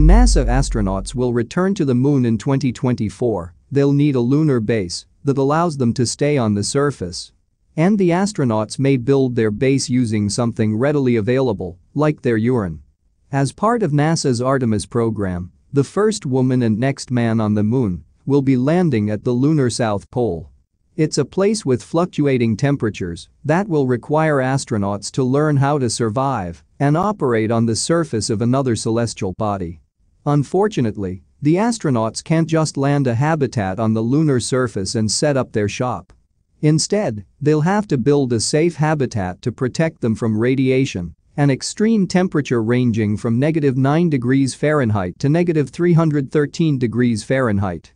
When NASA astronauts will return to the moon in 2024, they'll need a lunar base that allows them to stay on the surface. And the astronauts may build their base using something readily available, like their urine. As part of NASA's Artemis program, the first woman and next man on the moon will be landing at the lunar South Pole. It's a place with fluctuating temperatures that will require astronauts to learn how to survive and operate on the surface of another celestial body. Unfortunately, the astronauts can't just land a habitat on the lunar surface and set up their shop. Instead, they'll have to build a safe habitat to protect them from radiation and extreme temperature ranging from negative 9 degrees Fahrenheit to negative 313 degrees Fahrenheit.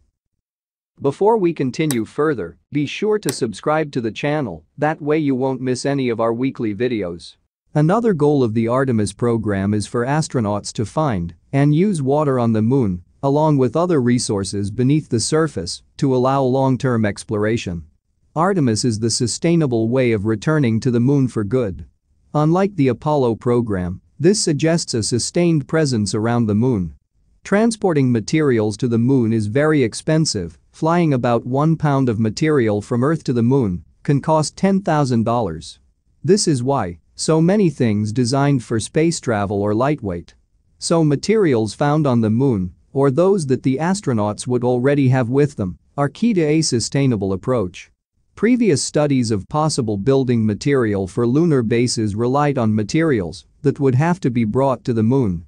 Before we continue further, be sure to subscribe to the channel, that way you won't miss any of our weekly videos. Another goal of the Artemis program is for astronauts to find and use water on the moon, along with other resources beneath the surface, to allow long-term exploration. Artemis is the sustainable way of returning to the moon for good. Unlike the Apollo program, this suggests a sustained presence around the moon. Transporting materials to the moon is very expensive, flying about one pound of material from Earth to the moon can cost $10,000. This is why so many things designed for space travel are lightweight. So materials found on the moon, or those that the astronauts would already have with them, are key to a sustainable approach. Previous studies of possible building material for lunar bases relied on materials that would have to be brought to the moon.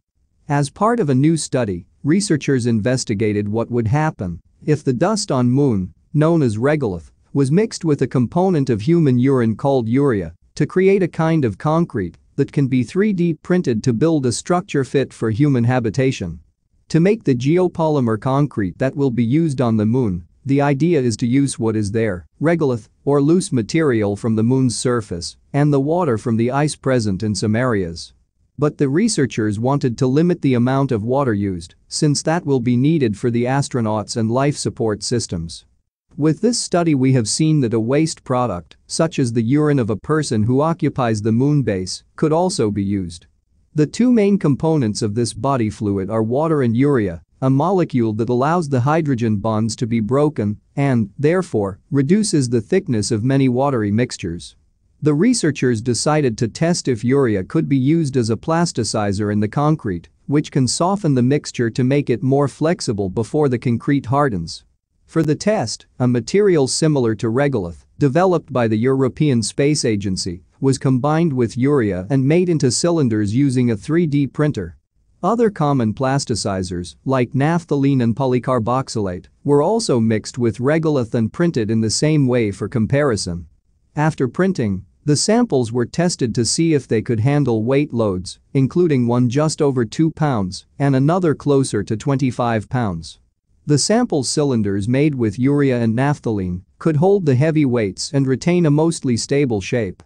As part of a new study, researchers investigated what would happen if the dust on moon, known as regolith, was mixed with a component of human urine called urea to create a kind of concrete that can be 3D printed to build a structure fit for human habitation. To make the geopolymer concrete that will be used on the moon, the idea is to use what is there, regolith, or loose material from the moon's surface, and the water from the ice present in some areas. But the researchers wanted to limit the amount of water used, since that will be needed for the astronauts and life support systems. With this study we have seen that a waste product, such as the urine of a person who occupies the moon base, could also be used. The two main components of this body fluid are water and urea, a molecule that allows the hydrogen bonds to be broken and, therefore, reduces the thickness of many watery mixtures. The researchers decided to test if urea could be used as a plasticizer in the concrete, which can soften the mixture to make it more flexible before the concrete hardens. For the test, a material similar to regolith, developed by the European Space Agency, was combined with urea and made into cylinders using a 3D printer. Other common plasticizers, like naphthalene and polycarboxylate, were also mixed with regolith and printed in the same way for comparison. After printing, the samples were tested to see if they could handle weight loads, including one just over 2 pounds and another closer to 25 pounds. The sample cylinders made with urea and naphthalene could hold the heavy weights and retain a mostly stable shape.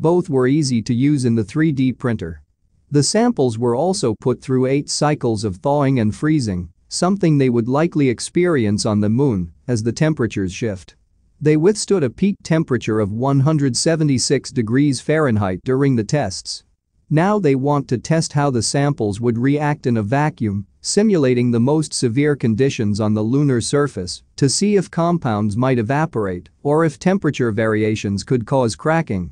Both were easy to use in the 3D printer. The samples were also put through eight cycles of thawing and freezing, something they would likely experience on the moon as the temperatures shift. They withstood a peak temperature of 176 degrees Fahrenheit during the tests. Now they want to test how the samples would react in a vacuum, simulating the most severe conditions on the lunar surface to see if compounds might evaporate or if temperature variations could cause cracking.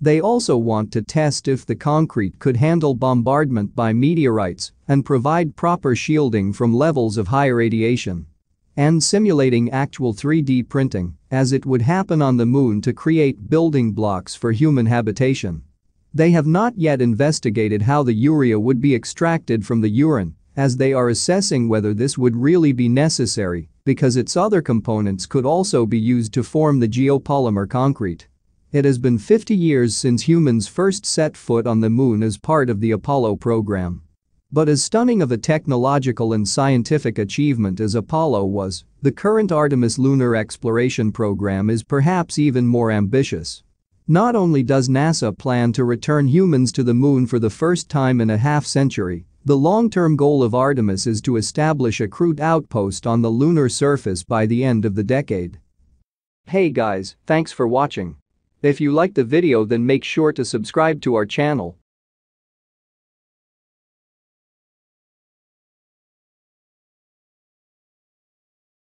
They also want to test if the concrete could handle bombardment by meteorites and provide proper shielding from levels of high radiation. And simulating actual 3D printing, as it would happen on the moon to create building blocks for human habitation. They have not yet investigated how the urea would be extracted from the urine, as they are assessing whether this would really be necessary because its other components could also be used to form the geopolymer concrete. It has been 50 years since humans first set foot on the moon as part of the Apollo program. But as stunning of a technological and scientific achievement as Apollo was, the current Artemis lunar exploration program is perhaps even more ambitious. Not only does NASA plan to return humans to the moon for the first time in a half century, the long-term goal of Artemis is to establish a crewed outpost on the lunar surface by the end of the decade. Hey guys, thanks for watching. If you liked the video then make sure to subscribe to our channel